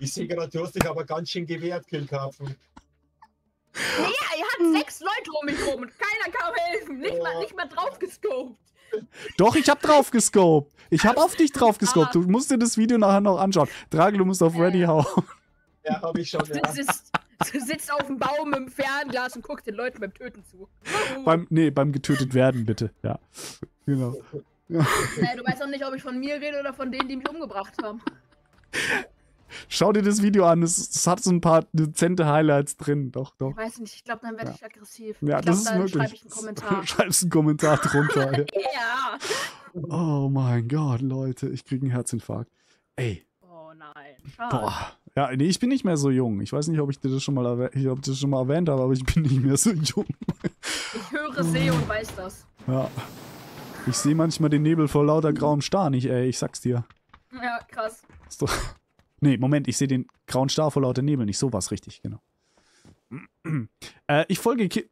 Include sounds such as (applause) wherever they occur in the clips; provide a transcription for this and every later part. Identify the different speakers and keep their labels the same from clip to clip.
Speaker 1: Ich sehe gerade, du hast dich aber ganz schön gewehrt, Killkarpfen.
Speaker 2: Nee, er hat sechs Leute um mich rum und keiner kam helfen. Nicht mal,
Speaker 1: Oh.
Speaker 2: nicht mal drauf gescoped.
Speaker 3: Doch, ich hab drauf gescoped. Ich hab auf dich drauf gescoped. Du musst dir das Video nachher noch anschauen. Dragel, du musst auf Ready hauen.
Speaker 1: Ja, habe ich schon.
Speaker 2: Du
Speaker 1: Ja.
Speaker 2: sitzt, du sitzt auf dem Baum im Fernglas und guckst den Leuten beim Töten zu.
Speaker 3: beim, nee, beim getötet werden, bitte. Ja. Genau.
Speaker 2: Nee, du weißt auch nicht, ob ich von mir rede oder von denen, die mich umgebracht haben. (laughs)
Speaker 3: Schau dir das Video an. Es, es hat so ein paar dezente Highlights drin. Doch, doch.
Speaker 2: Ich weiß nicht, ich glaube, dann werde
Speaker 3: Ja.
Speaker 2: ich aggressiv.
Speaker 3: Ja,
Speaker 2: ich glaub,
Speaker 3: das ist
Speaker 2: dann
Speaker 3: möglich.
Speaker 2: schreibe ich einen Kommentar. (laughs)
Speaker 3: Schreibst einen Kommentar drunter. ja. (laughs)
Speaker 2: Ja.
Speaker 3: Oh mein Gott, Leute, ich krieg einen Herzinfarkt. Ey,
Speaker 2: Oh nein. Schade.
Speaker 3: boah. Ja, nee, ich bin nicht mehr so jung. Ich weiß nicht, ob ich dir das schon mal, erwäh ich, ob das schon mal erwähnt habe, aber ich bin nicht mehr so jung.
Speaker 2: Ich höre, sehe und weiß das.
Speaker 3: Ja. Ich sehe manchmal den Nebel vor lauter grauem Star nicht, ey. Ich sag's dir.
Speaker 2: Ja, krass.
Speaker 3: Ist doch nee, Moment, ich sehe den grauen Star vor lauter Nebel nicht. So war's richtig, genau. (clears throat) äh, ich folge Ki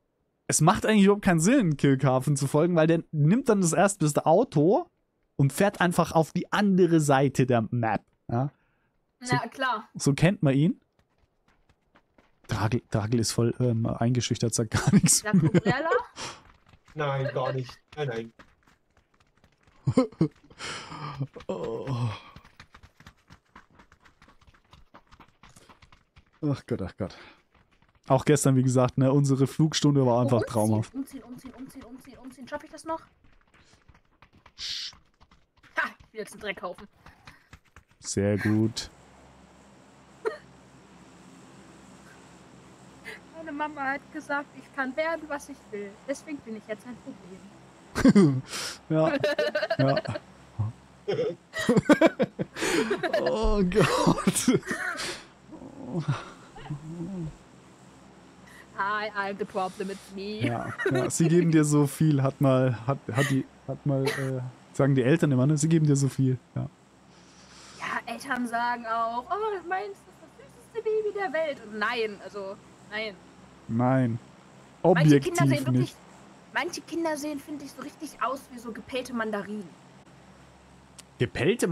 Speaker 3: Es macht eigentlich überhaupt keinen Sinn, Killkarpfen zu folgen, weil der nimmt dann das erstbeste Auto und fährt einfach auf die andere Seite der Map. Ja? So-
Speaker 2: Na klar.
Speaker 3: So kennt man ihn. Dragel, Dragel ist voll ähm, eingeschüchtert, sagt gar nichts.
Speaker 2: Gabriella? (laughs)
Speaker 1: Nein, gar nicht. Nein, nein. (laughs)
Speaker 3: Oh. Ach Gott, ach Gott. Auch gestern, wie gesagt, ne, unsere Flugstunde war einfach
Speaker 2: umziehen,
Speaker 3: traumhaft.
Speaker 2: Umziehen, umziehen, umziehen, umziehen, umziehen. Schaffe ich das noch? Ha, ich will jetzt einen Dreck kaufen.
Speaker 3: Sehr gut.
Speaker 2: Meine Mama hat gesagt, ich kann werden, was ich will. Deswegen bin ich jetzt ein Problem. (laughs)
Speaker 3: Ja. ja. (laughs) oh Gott.
Speaker 2: Hi, I'm the problem, it's me.
Speaker 3: Ja, ja, sie geben dir so viel, hat mal, hat, hat die, hat mal, äh, sagen die Eltern immer, ne? Sie geben dir so viel. Ja.
Speaker 2: Ja, Eltern sagen auch, oh, meins ist das süßeste Baby der Welt. Und nein, also, nein.
Speaker 3: Nein.
Speaker 2: Manche Kinder
Speaker 3: Objektiv
Speaker 2: sehen wirklich,
Speaker 3: nicht.
Speaker 2: manche Kinder sehen, finde ich, so richtig aus wie so gepellte Mandarinen.
Speaker 3: Gepellte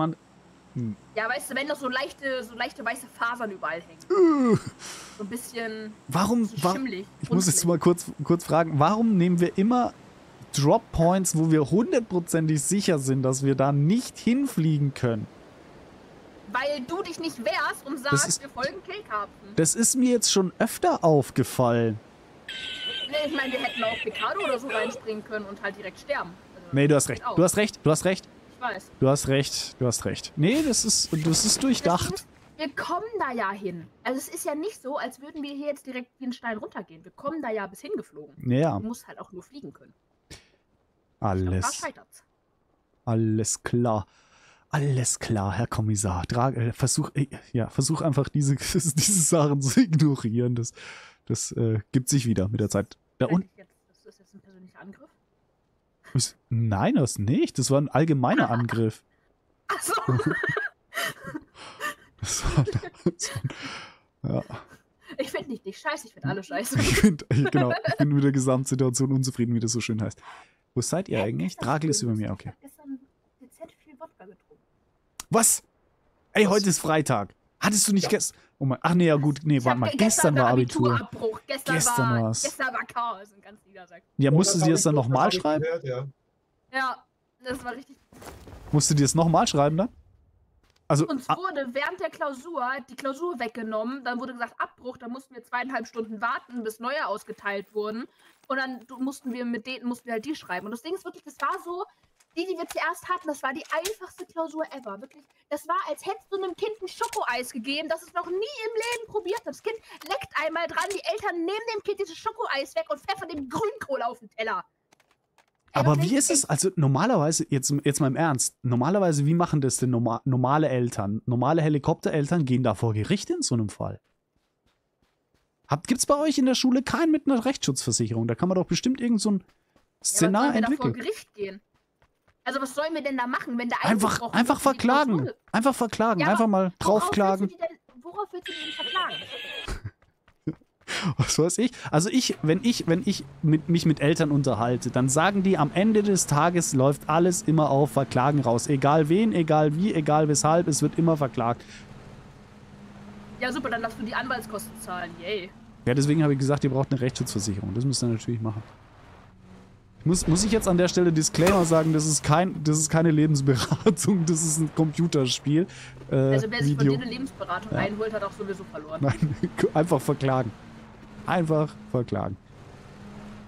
Speaker 2: Ja, weißt du, wenn noch so leichte, so leichte weiße Fasern überall hängen.
Speaker 3: Uh,
Speaker 2: So ein bisschen
Speaker 3: warum,
Speaker 2: so schimmelig.
Speaker 3: Ich muss jetzt mal kurz, kurz fragen, warum nehmen wir immer Drop Points, wo wir hundertprozentig sicher sind, dass wir da nicht hinfliegen können?
Speaker 2: Weil du dich nicht wehrst und sagst,
Speaker 3: ist-
Speaker 2: wir folgen Killkarten.
Speaker 3: Das ist mir jetzt schon öfter aufgefallen.
Speaker 2: Nee, ich meine, wir hätten auch Picado oder so reinspringen können und halt direkt sterben. Also,
Speaker 3: Nee, du hast recht. Du hast recht. Du hast recht.
Speaker 2: Weiß.
Speaker 3: Du hast recht. Du hast recht. Nee, das ist, das ist durchdacht.
Speaker 2: Wir kommen da ja hin. Also es ist ja nicht so, als würden wir hier jetzt direkt wie ein Stein runtergehen. Wir kommen da ja bis hingeflogen.
Speaker 3: Ja,
Speaker 2: Du musst halt auch nur fliegen können.
Speaker 3: Alles. Alles klar. Alles klar, Herr Kommissar. Trag, äh, versuch, äh, ja, versuch einfach diese, (laughs) diese Sachen zu ignorieren. Das, das äh, gibt sich wieder mit der Zeit. Da unten.
Speaker 2: Jetzt, das ist jetzt ein persönlicher Angriff.
Speaker 3: Ist- Nein, das nicht. Das war ein allgemeiner Angriff.
Speaker 2: Achso, (laughs)
Speaker 3: Das war, das war, ja.
Speaker 2: ich finde nicht dich scheiße, ich finde alle (laughs) scheiße.
Speaker 3: Ich bin, ich, genau, ich bin mit der Gesamtsituation unzufrieden, wie das so schön heißt. Wo seid ihr eigentlich? Dragel ist über mir, okay.
Speaker 2: Ich habe gestern viel Wodka getrunken.
Speaker 3: Was? Ey, heute ist Freitag. Hattest du nicht
Speaker 1: Ja.
Speaker 3: gestern. Oh mein, ach nee, ja gut, nee,
Speaker 2: Ich
Speaker 3: warte mal,
Speaker 2: ge-
Speaker 3: gestern war Abitur.
Speaker 2: Gestern,
Speaker 3: Gestern
Speaker 2: war,
Speaker 3: war's.
Speaker 2: Gestern war Chaos.
Speaker 3: Ja, musstest du dir das dann nochmal schreiben?
Speaker 1: Gehört, ja.
Speaker 2: Ja, das war richtig.
Speaker 3: Musst du dir das nochmal schreiben dann? Also,
Speaker 2: Uns wurde während der Klausur die Klausur weggenommen. Dann wurde gesagt Abbruch. Dann mussten wir zweieinhalb Stunden warten, bis neue ausgeteilt wurden. Und dann mussten wir mit denen mussten wir halt die schreiben. Und das Ding ist wirklich, das war so, die, die wir zuerst hatten, das war die einfachste Klausur ever. Wirklich, das war, als hättest du einem Kind ein Schokoeis gegeben, das es noch nie im Leben probiert hat. Das Kind leckt einmal dran, die Eltern nehmen dem Kind dieses Schokoeis weg und pfeffern dem Grünkohl auf den Teller.
Speaker 3: Aber wie ist es? Also normalerweise, jetzt, jetzt mal im Ernst, normalerweise, wie machen das denn norma normale Eltern? Normale Helikoptereltern gehen da vor Gericht in so einem Fall. Gibt es bei euch in der Schule keinen mit einer Rechtsschutzversicherung? Da kann man doch bestimmt irgend so ein
Speaker 2: Ja, was
Speaker 3: Szenar
Speaker 2: sollen wir da vor
Speaker 3: entwickeln.
Speaker 2: Gericht gehen? Also was sollen wir denn da machen, wenn der
Speaker 3: Einfach, einfach verklagen. Einfach verklagen.
Speaker 2: Ja,
Speaker 3: einfach mal
Speaker 2: Worauf
Speaker 3: draufklagen.
Speaker 2: willst du denn, worauf willst du denn verklagen? (laughs)
Speaker 3: Was weiß ich? Also ich, wenn ich, wenn ich mit, mich mit Eltern unterhalte, dann sagen die, am Ende des Tages läuft alles immer auf Verklagen raus. Egal wen, egal wie, egal weshalb, es wird immer verklagt.
Speaker 2: Ja, super, dann darfst du die Anwaltskosten zahlen. Yay.
Speaker 3: Ja, deswegen habe ich gesagt, ihr braucht eine Rechtsschutzversicherung. Das müsst ihr natürlich machen. Muss, muss ich jetzt an der Stelle Disclaimer sagen, das ist, kein, das ist keine Lebensberatung, das ist ein Computerspiel. Äh,
Speaker 2: Also wer sich von
Speaker 3: Video.
Speaker 2: dir eine Lebensberatung
Speaker 3: Ja.
Speaker 2: einholt, hat auch sowieso verloren.
Speaker 3: Nein, (laughs) einfach verklagen. Einfach verklagen.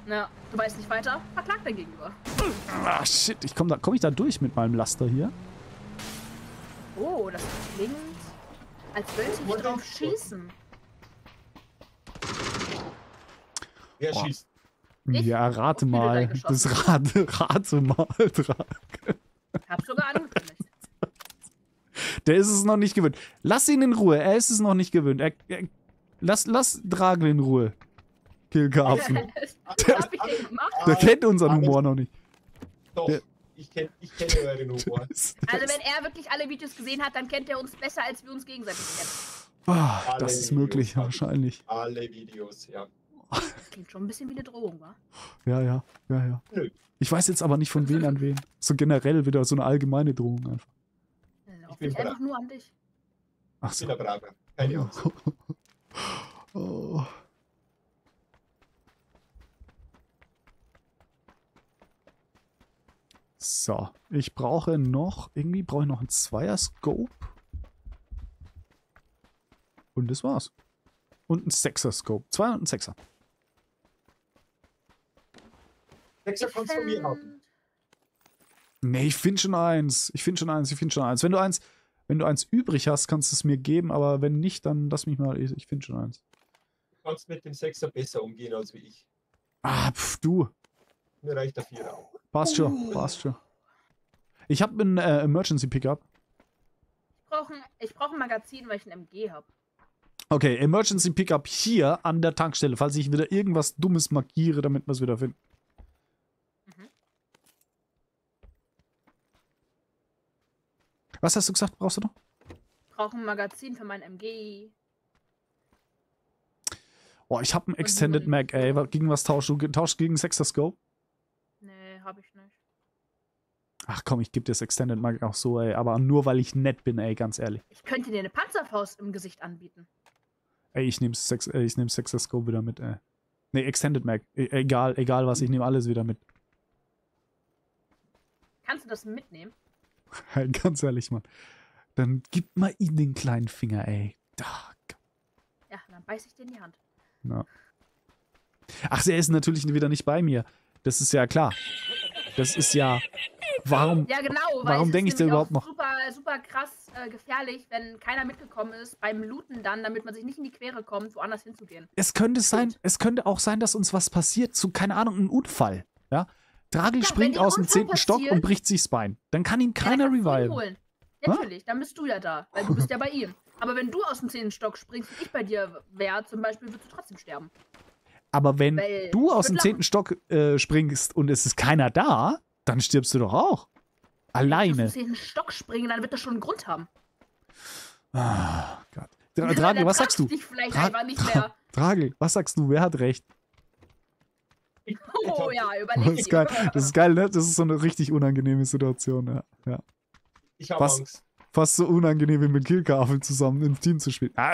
Speaker 2: Na, du weißt nicht weiter, verklag dein Gegenüber.
Speaker 3: Ah, shit, ich komm da, komm ich da durch mit meinem Laster hier?
Speaker 2: Oh, das klingt, als wollte ich drauf schießen.
Speaker 1: Wer
Speaker 3: Boah.
Speaker 1: schießt?
Speaker 2: Ich?
Speaker 3: Ja, rate mal. Das rate, rate mal. (laughs)
Speaker 2: Hab sogar angekündigt.
Speaker 3: Der ist es noch nicht gewöhnt. Lass ihn in Ruhe, er ist es noch nicht gewöhnt. Er, er, lass, lass Dragel in Ruhe. (laughs)
Speaker 2: Ich gemacht?
Speaker 3: Der
Speaker 1: Ah,
Speaker 3: kennt unseren Humor noch nicht.
Speaker 1: Doch,
Speaker 3: Der-
Speaker 1: ich kenne ich kenn euren Humor. (laughs)
Speaker 2: Also wenn er wirklich alle Videos gesehen hat, dann kennt er uns besser, als wir uns gegenseitig kennen.
Speaker 1: Alle
Speaker 3: das ist
Speaker 1: Videos
Speaker 3: möglich,
Speaker 1: ich.
Speaker 3: wahrscheinlich.
Speaker 1: Alle Videos, ja.
Speaker 2: Das klingt schon ein bisschen wie eine Drohung, wa?
Speaker 3: Ja, ja, ja, ja.
Speaker 1: Nö.
Speaker 3: Ich weiß jetzt aber nicht von wen an wen. So generell wieder so eine allgemeine Drohung einfach.
Speaker 2: Also
Speaker 1: bin
Speaker 2: ich einfach
Speaker 1: bereit.
Speaker 2: nur an dich.
Speaker 3: Ach
Speaker 1: Ich bin
Speaker 3: so.
Speaker 1: der Braver. Keine (laughs) Angst.
Speaker 3: Oh. So, ich brauche noch, irgendwie brauche ich noch einen Zweier-Scope. Und das war's. Und ein Sechser-Scope. Zwei und ein Sechser.
Speaker 1: Sechser kannst du von mir haben.
Speaker 3: Nee, ich finde schon eins. Ich finde schon eins, ich finde schon eins. Wenn du eins, wenn du eins übrig hast, kannst du es mir geben, aber wenn nicht, dann lass mich mal, ich, ich finde schon eins.
Speaker 1: Du kannst mit dem Sechser besser umgehen als wie ich.
Speaker 3: Ah, pf, du.
Speaker 1: Mir reicht der Vierer auch.
Speaker 3: Passt schon, passt schon. Ich habe ein äh, Emergency Pickup.
Speaker 2: Ich brauche ein, ich brauch ein Magazin, weil ich ein MG habe.
Speaker 3: Okay, Emergency Pickup hier an der Tankstelle, falls ich wieder irgendwas Dummes markiere, damit wir es wieder finden.
Speaker 2: Mhm.
Speaker 3: Was hast du gesagt, brauchst du noch?
Speaker 2: Ich brauche ein Magazin für mein MG.
Speaker 3: Oh, ich habe ein Extended Mag, ey. Gegen was tauschst du? Tauschst gegen Sexter Scope?
Speaker 2: Nee, habe ich nicht.
Speaker 3: Ach komm, ich gebe dir das Extended Mag auch so, ey. Aber nur weil ich nett bin, ey, ganz ehrlich.
Speaker 2: Ich könnte dir eine Panzerfaust im Gesicht anbieten.
Speaker 3: Ey, ich nehme Sex, äh, ich nehm wieder mit, ey. Nee, Extended Mag. E egal, egal was, ich nehme alles wieder mit.
Speaker 2: Kannst du das mitnehmen?
Speaker 3: Ey, (laughs) ganz ehrlich, Mann. Dann gib mal ihm den kleinen Finger, ey. Da,
Speaker 2: Ja, dann beiß ich dir in die Hand.
Speaker 3: Ach, er ist natürlich wieder nicht bei mir. Das ist ja klar. Das ist ja. Warum?
Speaker 2: Ja, genau.
Speaker 3: Warum
Speaker 2: es
Speaker 3: denk
Speaker 2: ist
Speaker 3: ich
Speaker 2: nämlich
Speaker 3: überhaupt noch?
Speaker 2: Super, super krass äh, gefährlich, wenn keiner mitgekommen ist, beim Looten dann, damit man sich nicht in die Quere kommt, woanders hinzugehen.
Speaker 3: Es könnte sein, es könnte auch sein, dass uns was passiert. Zu, keine Ahnung, ein Unfall. Ja? Dragel
Speaker 2: Ja,
Speaker 3: springt
Speaker 2: wenn
Speaker 3: aus dem zehnten Stock und bricht sich das Bein. Dann kann ihn
Speaker 2: Ja,
Speaker 3: keiner
Speaker 2: ihn
Speaker 3: reviven.
Speaker 2: Natürlich, dann bist du ja da, weil du bist ja bei ihm. Aber wenn du aus dem zehnten Stock springst und ich bei dir wäre, zum Beispiel, würdest du trotzdem sterben.
Speaker 3: Aber wenn
Speaker 2: Weil
Speaker 3: du
Speaker 2: ich
Speaker 3: aus dem zehnten Stock äh, springst und es ist keiner da, dann stirbst du doch auch.
Speaker 2: Aus
Speaker 3: Alleine.
Speaker 2: dem zehnten Stock springen, dann wird das schon einen Grund haben.
Speaker 3: Ah, Gott. Dra Dragel, was sagst du?
Speaker 2: dich vielleicht
Speaker 3: Dra
Speaker 2: einfach nicht
Speaker 3: Dra
Speaker 2: mehr. (laughs)
Speaker 3: Dragel, was sagst du? Wer hat recht?
Speaker 2: Oh ja,
Speaker 1: hab,
Speaker 3: Das
Speaker 2: überleg
Speaker 3: ist geil, das ist geil ne? Das ist so eine richtig unangenehme Situation. Ja. ja.
Speaker 1: ich hab
Speaker 3: Was?
Speaker 1: Angst.
Speaker 3: Fast so unangenehm wie mit Killkaffel zusammen im Team zu spielen. (laughs)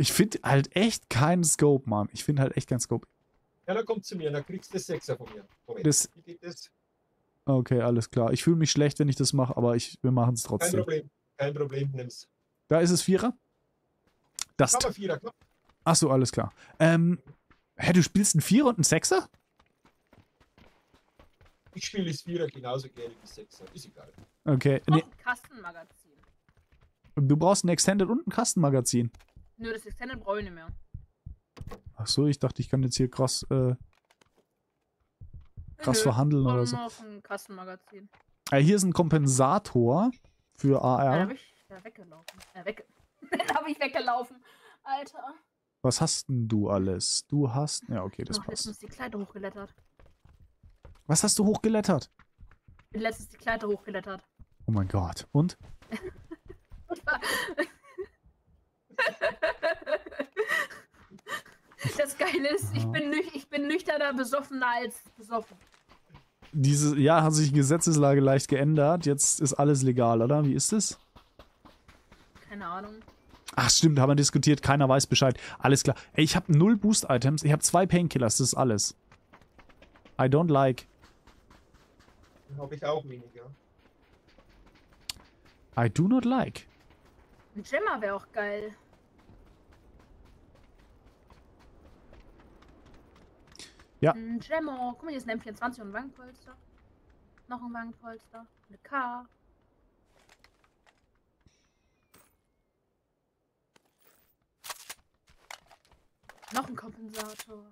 Speaker 3: Ich finde halt echt keinen Scope, Mann. Ich finde halt echt keinen Scope.
Speaker 1: Ja, dann komm zu mir, dann kriegst du Sechser von mir. Moment,
Speaker 3: Das-
Speaker 1: wie geht das?
Speaker 3: Okay, alles klar. Ich fühle mich schlecht, wenn ich das mache, aber ich, wir machen es
Speaker 1: Kein
Speaker 3: trotzdem.
Speaker 1: Problem, kein Problem, nimm's.
Speaker 3: Da ist es Vierer. Das.
Speaker 1: Aber Vierer.
Speaker 3: Achso, alles klar. Ähm, hä, du spielst einen Vierer und einen Sechser?
Speaker 1: Ich spiele das Vierer genauso gerne wie Sechser. Ist egal.
Speaker 3: Okay.
Speaker 2: Noch
Speaker 3: Nee,
Speaker 2: ein Kastenmagazin.
Speaker 3: du brauchst ein Extended und ein Kastenmagazin.
Speaker 2: Nö, das Extended brauche ich nicht mehr.
Speaker 3: Achso, ich dachte, ich kann jetzt hier krass, äh, krass
Speaker 2: Nö,
Speaker 3: verhandeln oder so.
Speaker 2: noch ein Kastenmagazin.
Speaker 3: Äh, hier ist ein Kompensator für
Speaker 2: Ja, da
Speaker 3: AR.
Speaker 2: habe ich ja, weggelaufen. Äh, wegge (laughs) da habe ich weggelaufen. Alter.
Speaker 3: Was hast denn du alles? Du hast. Ja, okay, das
Speaker 2: Noch
Speaker 3: passt.
Speaker 2: letztens die Kleider hochgelettert.
Speaker 3: Was hast du hochgelettert?
Speaker 2: Bin letztens die Kleider hochgelettert.
Speaker 3: Oh mein Gott. Und? (laughs)
Speaker 2: Das Geile ist, ich bin, nüch ich bin nüchterner besoffener als besoffen.
Speaker 3: Diese, ja, hat sich die Gesetzeslage leicht geändert. Jetzt ist alles legal, oder? Wie ist es?
Speaker 2: Keine Ahnung.
Speaker 3: Ach, stimmt, haben wir diskutiert. Keiner weiß Bescheid. Alles klar. Ey, ich habe null Boost-Items. Ich habe zwei Painkillers. Das ist alles. I don't like.
Speaker 1: Habe ich auch weniger.
Speaker 3: I do not like.
Speaker 2: Ein Gemma wäre auch geil.
Speaker 3: Ja.
Speaker 2: Ein Gemmo. Guck mal, hier ist ein M24 und ein Wagenpolster. Noch ein Wagenpolster. Eine K. Noch ein Kompensator.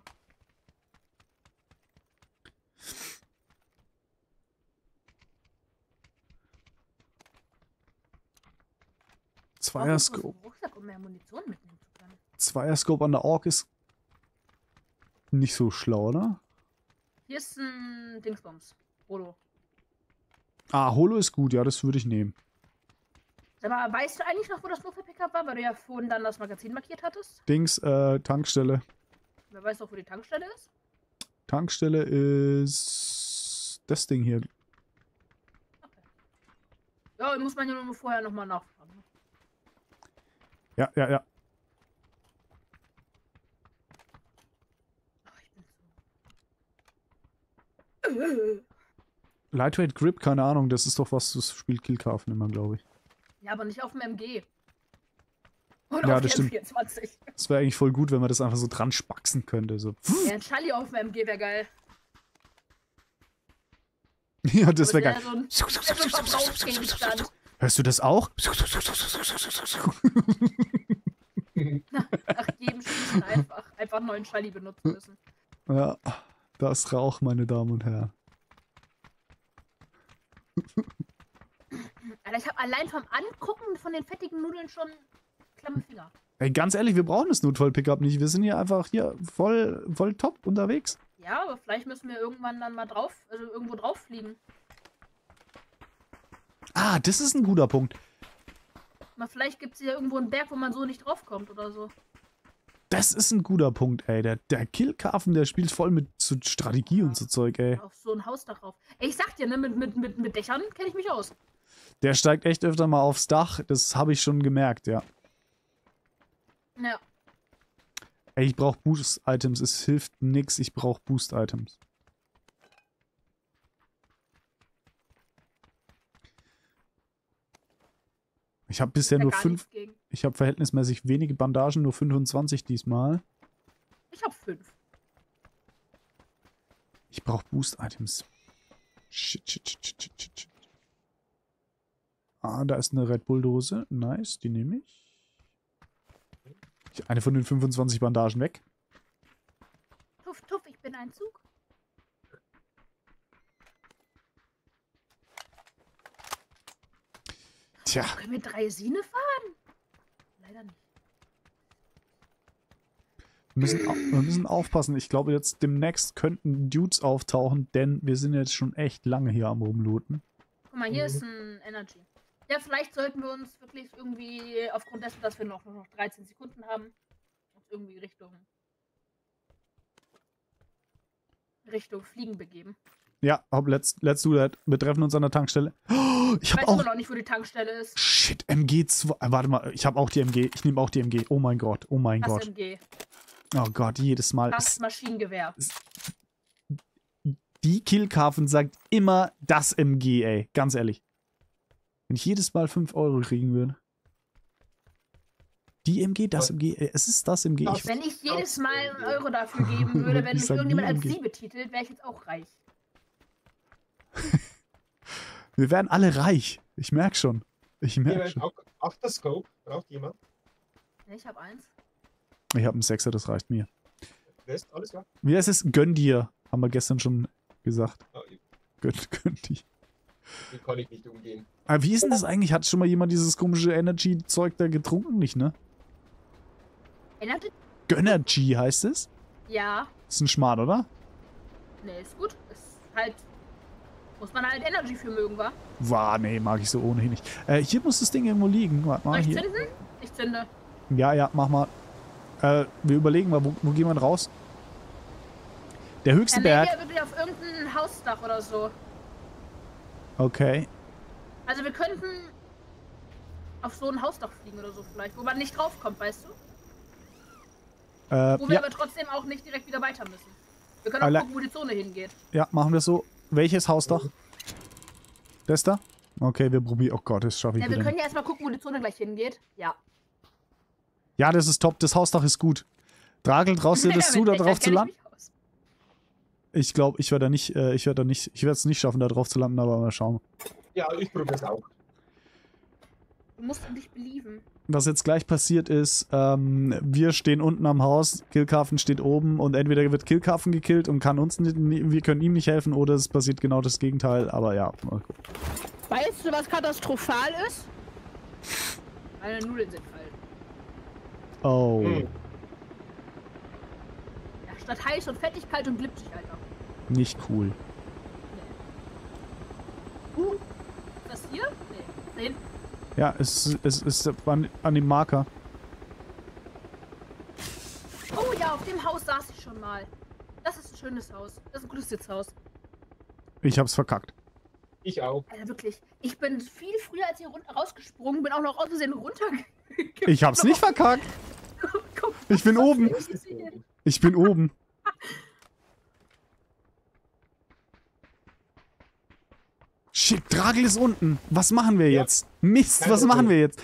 Speaker 3: Zweierscope.
Speaker 2: Rucksack, um mehr Munition mitnehmen zu können.
Speaker 3: Zweierscope an der Ork ist nicht so schlau, oder?
Speaker 2: Hier ist ein Dingsbums. Holo.
Speaker 3: Ah, Holo ist gut. Ja, das würde ich nehmen.
Speaker 2: Sag mal, weißt du eigentlich noch, wo das Notfall-Pickup war, weil du ja vorhin dann das Magazin markiert hattest?
Speaker 3: Dings, äh, Tankstelle.
Speaker 2: Wer weiß noch, wo die Tankstelle ist?
Speaker 3: Tankstelle ist das Ding hier.
Speaker 2: Ja, muss man ja nur vorher nochmal nachfragen. ne?
Speaker 3: Ja, ja, ja. Lightweight Grip, keine Ahnung. Das ist doch was, das spielt Killkarfen immer, glaube ich.
Speaker 2: Ja, aber nicht auf dem MG. Oder
Speaker 3: Ja,
Speaker 2: auf
Speaker 3: das
Speaker 2: dem
Speaker 3: stimmt.
Speaker 2: 24.
Speaker 3: Das wäre eigentlich voll gut, wenn man das einfach so dran spaxen könnte. So.
Speaker 2: Ja, ein Charlie auf dem MG wäre geil. (laughs)
Speaker 3: Ja, das wäre geil.
Speaker 2: So. (laughs)
Speaker 3: Hörst du das auch? (laughs)
Speaker 2: Nach jedem Schießen einfach, einfach einen neuen Charlie benutzen müssen.
Speaker 3: Ja, das Rauch, meine Damen und Herren.
Speaker 2: Alter, ich habe allein vom Angucken von den fettigen Nudeln schon klamme Finger.
Speaker 3: Ey, ganz ehrlich, wir brauchen das Notfall-Pickup nicht. Wir sind hier einfach hier voll, voll top unterwegs.
Speaker 2: Ja, aber vielleicht müssen wir irgendwann dann mal drauf, also irgendwo drauf fliegen.
Speaker 3: Ah, das ist ein guter Punkt.
Speaker 2: Mal vielleicht gibt es ja irgendwo einen Berg, wo man so nicht draufkommt oder so.
Speaker 3: Das ist ein guter Punkt, ey. Der, der Killkarfen, der spielt voll mit so Strategie und so Zeug, ey.
Speaker 2: Auf so ein Hausdach rauf. Ey, ich sag dir, ne, mit, mit, mit, mit Dächern kenne ich mich aus.
Speaker 3: Der steigt echt öfter mal aufs Dach. Das habe ich schon gemerkt, ja.
Speaker 2: Ja.
Speaker 3: Ey, ich brauche Boost-Items. Es hilft nix. Ich brauche Boost-Items. Ich habe bisher nur fünf.
Speaker 2: nichts.
Speaker 3: Ich habe verhältnismäßig wenige Bandagen, nur 25 diesmal.
Speaker 2: Ich hab fünf.
Speaker 3: Ich brauche Boost-Items. Shit, shit, shit, shit, shit. Ah, da ist eine Red Bull-Dose. Nice, die nehme ich. Eine von den 25 Bandagen weg.
Speaker 2: Tuff, tuff, ich bin ein Zug.
Speaker 3: Tja,
Speaker 2: Können wir drei Sine fahren? Leider nicht.
Speaker 3: wir müssen, wir müssen aufpassen. Ich glaube, jetzt demnächst könnten Dudes auftauchen, denn wir sind jetzt schon echt lange hier am Rumlooten.
Speaker 2: Guck mal, hier ist ein Energy. Ja, vielleicht sollten wir uns wirklich irgendwie, aufgrund dessen, dass wir noch, nur noch 13 Sekunden haben, uns irgendwie Richtung Richtung Fliegen begeben.
Speaker 3: Ja, hopp, let's, let's do that. Wir treffen uns an der Tankstelle. Oh, ich
Speaker 2: Ich weiß
Speaker 3: auch.
Speaker 2: immer noch nicht, wo die Tankstelle ist.
Speaker 3: Shit, MG2. Äh, warte mal, ich habe auch die MG. Ich nehme auch die MG. Oh mein Gott, oh mein
Speaker 2: Das
Speaker 3: Gott.
Speaker 2: MG.
Speaker 3: Oh Gott, jedes Mal.
Speaker 2: Das Maschinengewehr.
Speaker 3: Die Killkarfen sagt immer das MG, ey. Ganz ehrlich. Wenn ich jedes Mal 5 Euro kriegen würde. Die MG, das MG, ey, es ist das MG. Ich,
Speaker 2: Wenn ich jedes Mal einen Euro dafür geben würde, (laughs) wenn
Speaker 3: Ich
Speaker 2: mich irgendjemand als sie betitelt, wäre ich jetzt auch reich. (laughs)
Speaker 3: wir werden alle reich. Ich merk schon. Ich merk
Speaker 1: Jemand
Speaker 3: schon.
Speaker 1: auch Afterscope? Braucht jemand?
Speaker 2: Ne, Ich habe eins.
Speaker 3: Ich habe einen Sechser, das reicht mir.
Speaker 1: Rest, alles klar?
Speaker 3: Wie heißt es? Gönn dir. Haben wir gestern schon gesagt.
Speaker 1: Ah,
Speaker 3: Gönn, (laughs) gönn dir.
Speaker 1: Wie kann ich nicht umgehen?
Speaker 3: Aber wie ist denn das eigentlich? Hat schon mal jemand dieses komische Energy-Zeug da getrunken? Nicht, ne?
Speaker 2: Energy?
Speaker 3: Gönnergy heißt es?
Speaker 2: Ja.
Speaker 3: Ist ein Schmarrn, oder?
Speaker 2: Ne, ist gut. Ist halt. Muss man halt Energy für mögen, wa?
Speaker 3: War, nee, mag ich so ohnehin nicht. Äh, hier muss das Ding irgendwo liegen. Warte
Speaker 2: Soll
Speaker 3: mal,
Speaker 2: ich
Speaker 3: hier.
Speaker 2: zünden? Ich zünde.
Speaker 3: Ja, ja, mach mal. Äh, wir überlegen mal, wo, wo gehen wir raus? Der höchste
Speaker 2: Ja,
Speaker 3: Berg.
Speaker 2: auf irgendein Hausdach oder so.
Speaker 3: Okay.
Speaker 2: Also wir könnten auf so ein Hausdach fliegen oder so vielleicht, wo man nicht draufkommt, weißt du?
Speaker 3: Äh,
Speaker 2: Wo wir
Speaker 3: ja,
Speaker 2: aber trotzdem auch nicht direkt wieder weiter müssen. Wir können auch
Speaker 3: Alle-
Speaker 2: gucken, wo die Zone hingeht.
Speaker 3: ja, machen wir so. Welches Hausdach? Das da? Okay, wir probieren. Oh Gott, das schaffe ich
Speaker 2: Ja, wir können ja erstmal gucken, wo die Zone gleich hingeht. Ja.
Speaker 3: Ja, das ist top. Das Hausdach ist gut. Dragel, traust du dir (laughs) das zu, da drauf zu landen? Ich glaube, ich werde da nicht, äh, ich werde da nicht, ich werde es nicht schaffen, da drauf zu landen, aber mal schauen.
Speaker 1: Ja, ich probiere es auch.
Speaker 2: Du musst dich belieben.
Speaker 3: Was jetzt gleich passiert ist, ähm, wir stehen unten am Haus, Killkarfen steht oben und entweder wird Killkarfen gekillt und kann uns nicht, wir können ihm nicht helfen oder es passiert genau das Gegenteil, aber ja.
Speaker 2: Weißt du, was katastrophal ist? Meine Nudeln sind kalt.
Speaker 3: Oh.
Speaker 1: Hm.
Speaker 2: Ja, statt heiß und fettig, kalt und glitschig, Alter.
Speaker 3: Nicht cool.
Speaker 2: Uh, das hier? Nee.
Speaker 3: Ja, es, es ist an, an dem Marker.
Speaker 2: Oh ja, auf dem Haus saß ich schon mal. Das ist ein schönes Haus. Das ist ein gutes Sitzhaus.
Speaker 3: Ich hab's verkackt.
Speaker 1: Ich auch.
Speaker 2: Alter, wirklich. Ich bin viel früher als hier runter rausgesprungen, bin auch noch aus Versehen runtergegangen.
Speaker 3: Ich hab's nicht verkackt. (laughs) Ich bin oben. Ich bin oben. Shit, Dragel ist unten. Was machen wir
Speaker 1: Ja.
Speaker 3: jetzt? Mist,
Speaker 1: Kein
Speaker 3: was machen
Speaker 1: Problem.
Speaker 3: wir jetzt?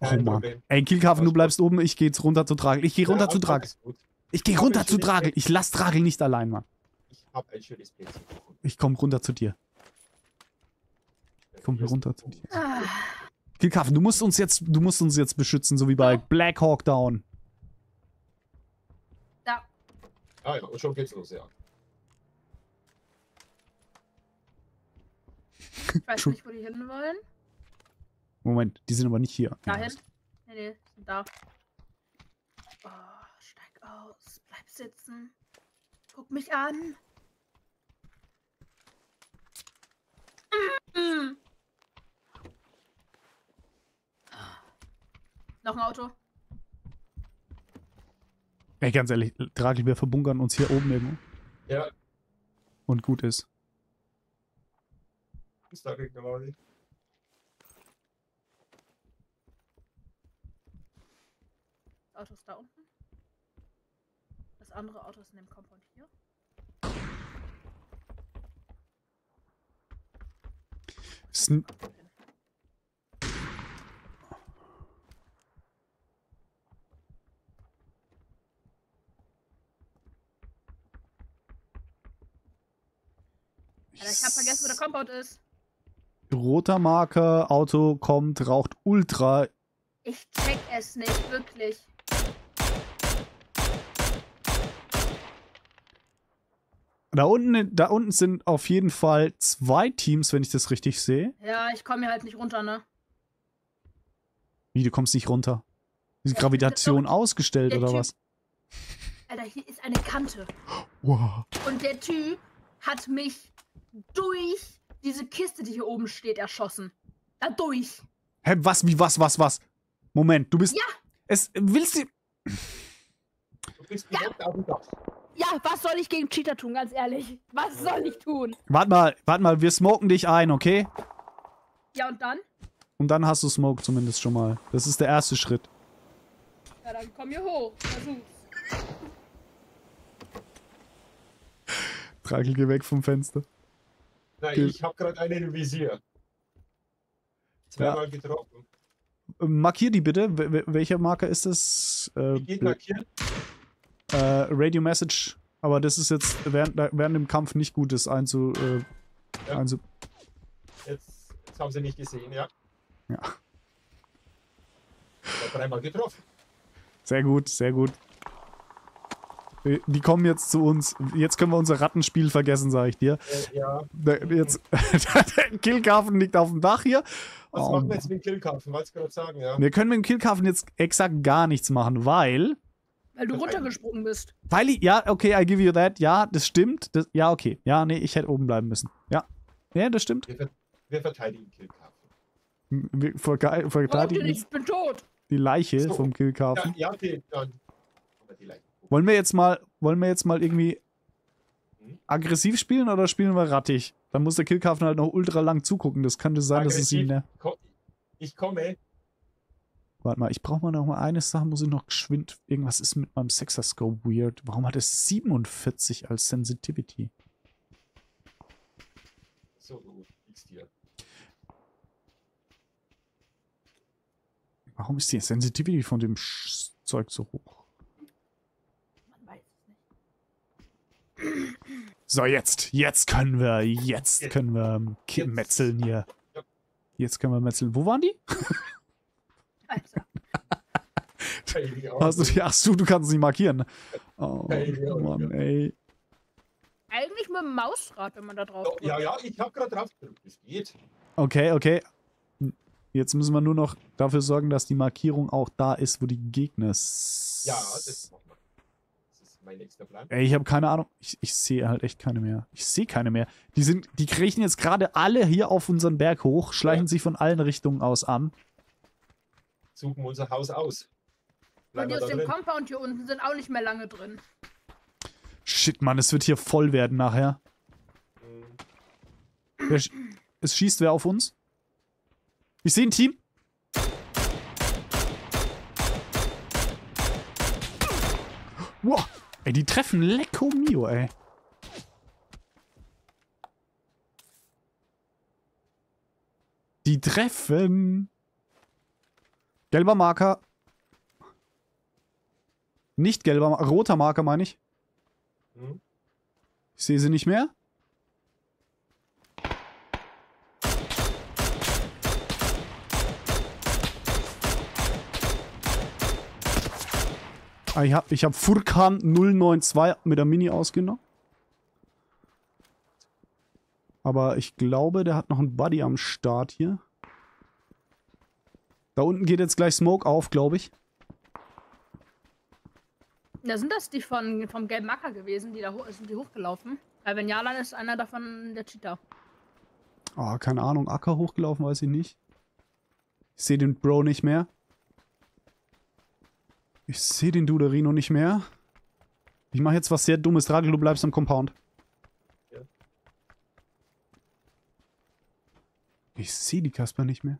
Speaker 3: Oh
Speaker 1: Kein
Speaker 3: Mann.
Speaker 1: Problem.
Speaker 3: Ey, Kielkafen, du bleibst oben, ich geh jetzt runter zu Dragel. Ich geh runter
Speaker 1: Ja,
Speaker 3: zu Dragel. Ich geh
Speaker 1: hab
Speaker 3: runter zu Dragel. Ich lass Dragel nicht allein, Mann.
Speaker 1: Ich habe ein schönes Bild gefunden.
Speaker 3: Ich komm runter zu dir. Ich komm hier runter zu dir.
Speaker 2: Ah,
Speaker 3: Kielkafen, du musst uns jetzt, du musst uns jetzt beschützen, so wie bei
Speaker 2: Ja.
Speaker 3: Black Hawk Down.
Speaker 2: da.
Speaker 1: Ah ja, und schon geht's los, ja.
Speaker 2: Ich weiß nicht, wo die hin wollen.
Speaker 3: Moment, die sind aber nicht hier.
Speaker 2: Dahin. Nee, nee, sind da. Oh, steig aus. Bleib sitzen. Guck mich an. Mm. (clears throat) Noch ein Auto.
Speaker 3: Ey, ganz ehrlich, Dragel, wir verbunkern uns hier oben irgendwo.
Speaker 1: Ja,
Speaker 3: Und gut ist.
Speaker 1: Ist da quasi.
Speaker 2: Das Auto ist da unten. Das andere Auto ist in dem Compound hier.
Speaker 3: Ist n-
Speaker 2: Alter, ich hab vergessen, wo der Compound ist.
Speaker 3: Roter Marker, Auto kommt, raucht ultra.
Speaker 2: Ich check es nicht, wirklich.
Speaker 3: Da unten, da unten sind auf jeden Fall zwei Teams, wenn ich das richtig sehe.
Speaker 2: Ja, ich komme hier halt nicht runter, ne?
Speaker 3: Wie, du kommst nicht runter? Ist die
Speaker 2: Ja,
Speaker 3: Gravitation
Speaker 2: ist
Speaker 3: ausgestellt
Speaker 2: der
Speaker 3: oder
Speaker 2: Typ-
Speaker 3: was?
Speaker 2: Alter, hier ist eine Kante.
Speaker 3: Wow.
Speaker 2: Und der Typ hat mich durch diese Kiste, die hier oben steht, erschossen. Da durch.
Speaker 3: Hä, was, wie, was, was, was? Moment, du bist.
Speaker 2: Ja.
Speaker 3: Es, willst du.
Speaker 1: Du bist direkt auf dem Dach.
Speaker 2: Ja, was soll ich gegen Cheater tun, ganz ehrlich? Was soll ich tun?
Speaker 3: Warte mal, warte mal, wir smoken dich ein, okay?
Speaker 2: Ja, und dann?
Speaker 3: Und dann hast du Smoke zumindest schon mal. Das ist der erste Schritt.
Speaker 2: Ja, dann komm hier hoch. Versuch's.
Speaker 3: Tragel, geh weg vom Fenster.
Speaker 1: Nein,
Speaker 3: Ge-
Speaker 1: ich habe gerade einen im Visier. Zweimal getroffen.
Speaker 3: Ähm, Markier die bitte. Wel- welcher Marker ist das? Äh,
Speaker 1: geht markiert?
Speaker 3: äh, Radio Message. Aber das ist jetzt während, während dem Kampf nicht gut, das einzu. Äh,
Speaker 1: Ja.
Speaker 3: einzu
Speaker 1: Jetzt, jetzt haben sie nicht gesehen, ja.
Speaker 3: ja.
Speaker 1: Ich dreimal getroffen.
Speaker 3: Sehr gut, sehr gut. Äh, Die kommen jetzt zu uns. Jetzt können wir unser Rattenspiel vergessen, sag ich dir.
Speaker 1: Äh, ja.
Speaker 3: Jetzt, (laughs) der Killkarfen liegt auf dem Dach hier.
Speaker 1: Was
Speaker 3: Oh,
Speaker 1: machen wir jetzt mit dem Killkampf? Wollt's gerade sagen, ja.
Speaker 3: wir können mit dem Killkarfen jetzt exakt gar nichts machen, weil.
Speaker 2: Weil du runtergesprungen bist.
Speaker 3: Weil ich, ja, okay, I give you that. Ja, das stimmt. Das, ja, okay. Ja, nee, ich hätte oben bleiben müssen. Ja. Ja, das stimmt.
Speaker 1: Wir, ver wir verteidigen Killkampf.
Speaker 3: Wir verteidigen?
Speaker 2: Ich bin tot.
Speaker 3: die Leiche
Speaker 1: So.
Speaker 3: vom
Speaker 1: Ja,
Speaker 3: Killkarfen.
Speaker 1: ja, okay, dann. haben wir die Leiche.
Speaker 3: Wollen wir jetzt mal, wollen wir jetzt mal irgendwie aggressiv spielen oder spielen wir rattig? Dann muss der Killkarfen halt noch ultra lang zugucken. Das könnte sein, dass es
Speaker 1: Aggressiv.
Speaker 3: ihn. Ne
Speaker 1: ich komme
Speaker 3: Warte mal, ich brauche mal noch mal eine Sache, muss ich noch geschwind. Irgendwas ist mit meinem Sexascope weird. Warum hat es 47 als Sensitivity?
Speaker 1: So, du liegst hier.
Speaker 3: Warum ist die Sensitivity von dem Sch Zeug so hoch?
Speaker 2: Man weiß es nicht.
Speaker 3: So, jetzt. Jetzt können wir. Jetzt können wir ähm,
Speaker 1: Jetzt.
Speaker 3: metzeln hier. Jetzt können wir metzeln. Wo waren die?
Speaker 2: Alter.
Speaker 1: Ahnung.
Speaker 3: Hast du die? Ach so, du kannst sie markieren. Oh, Mann, ey.
Speaker 2: Eigentlich mit dem Mausrad, wenn man da drauf
Speaker 1: Oh,
Speaker 2: drückt.
Speaker 1: ja, ja, ich habe gerade drauf gedrückt. Es geht.
Speaker 3: Okay, okay. Jetzt müssen wir nur noch dafür sorgen, dass die Markierung auch da ist, wo die Gegner s-
Speaker 1: Ja, das machen. Das mein nächster Plan.
Speaker 3: Ey, ich habe keine Ahnung. Ich, ich sehe halt echt keine mehr. Ich sehe keine mehr. Die sind, die kriechen jetzt gerade alle hier auf unseren Berg hoch, schleichen
Speaker 1: Ja.
Speaker 3: sich von allen Richtungen aus an.
Speaker 1: Suchen wir unser Haus aus.
Speaker 2: Und
Speaker 1: Bleiben
Speaker 2: die
Speaker 1: wir
Speaker 2: aus dem
Speaker 1: drin.
Speaker 2: Compound hier unten sind auch nicht mehr lange drin.
Speaker 3: Shit, Mann, es wird hier voll werden nachher.
Speaker 1: Hm,
Speaker 3: Wer sch es schießt wer auf uns? Ich sehe ein Team. Wow. Ey, die treffen Lecco Mio, ey. Die treffen. Gelber Marker. Nicht gelber, roter Marker meine ich.
Speaker 1: hm.
Speaker 3: Ich sehe sie nicht mehr. Ich habe ich hab Furkan 092 mit der Mini ausgenommen. Aber ich glaube, der hat noch einen Buddy am Start hier. Da unten geht jetzt gleich Smoke auf, glaube ich.
Speaker 2: Da sind das die von, vom gelben Acker gewesen, die da hoch, sind die hochgelaufen. Weil wenn ja, dann ist einer davon der Cheater.
Speaker 3: Ah, keine Ahnung, Acker hochgelaufen, weiß ich nicht. Ich sehe den Bro nicht mehr. Ich sehe den Duderino nicht mehr. Ich mache jetzt was sehr Dummes. Radl, du bleibst am Compound.
Speaker 1: Ja.
Speaker 3: Ich sehe die Kasper nicht mehr.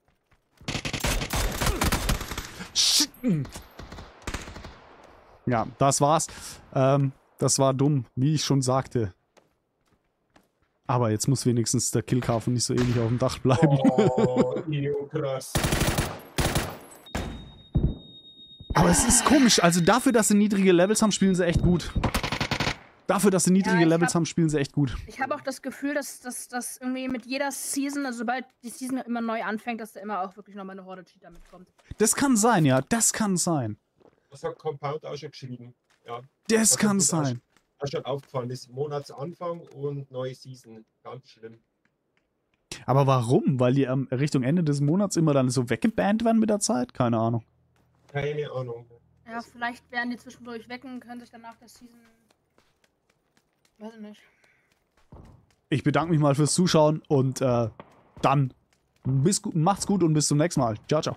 Speaker 3: Shit. Ja, das war's. Ähm, das war dumm, wie ich schon sagte. Aber jetzt muss wenigstens der Killkarfen nicht so ewig auf dem Dach bleiben.
Speaker 1: Oh, (laughs) krass.
Speaker 3: Aber es ist komisch. Also dafür, dass sie niedrige Levels haben, spielen sie echt gut. Dafür, dass sie niedrige
Speaker 2: ich
Speaker 3: Levels
Speaker 2: hab-
Speaker 3: haben, spielen sie echt gut.
Speaker 2: Ich habe auch das Gefühl, dass das irgendwie mit jeder Season, also sobald die Season immer neu anfängt, dass da immer auch wirklich nochmal eine Horde Cheater mitkommt.
Speaker 3: Das kann sein, ja. Das kann sein.
Speaker 1: Das hat Compound auch schon geschrieben. Ja,
Speaker 3: Das
Speaker 1: Was
Speaker 3: kann
Speaker 1: hat das
Speaker 3: sein.
Speaker 1: was schon aufgefallen ist. Monatsanfang und neue Season. Ganz schlimm.
Speaker 3: Aber warum? Weil die ähm, Richtung Ende des Monats immer dann so weggebannt werden mit der Zeit? Keine Ahnung.
Speaker 1: Keine Ahnung.
Speaker 2: Ja, vielleicht werden die zwischendurch weg und können sich dann nach der Season. Weiß ich nicht.
Speaker 3: Ich bedanke mich mal fürs Zuschauen und äh, dann bis, macht's gut und bis zum nächsten Mal. Ciao, ciao.